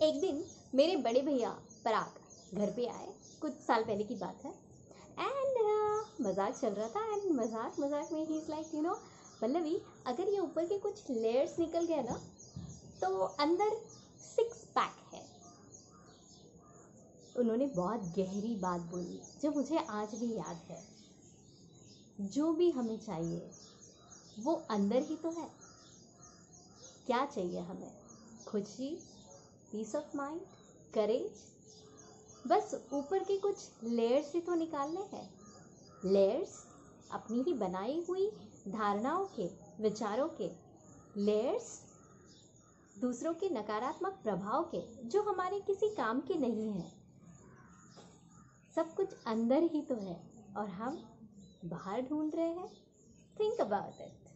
एक दिन मेरे बड़े भैया पराग घर पे आए। कुछ साल पहले की बात है। एंड मज़ाक चल रहा था। एंड मज़ाक मज़ाक में ही is like you know Pallavi, अगर ये ऊपर के कुछ लेयर्स निकल गए ना तो अंदर सिक्स पैक है। उन्होंने बहुत गहरी बात बोली, जो मुझे आज भी याद है। जो भी हमें चाहिए, वो अंदर ही तो है। क्या चाहिए हमें? खुशी पीस ऑफ़ माइंड करेज बस ऊपर के कुछ लेयर्स ही तो निकालने हैं। लेयर्स अपनी ही बनाई हुई धारणाओं के, विचारों के। लेयर्स दूसरों के नकारात्मक प्रभाव के, जो हमारे किसी काम के नहीं हैं। सब कुछ अंदर ही तो है और हम बाहर ढूंढ रहे हैं। Think about it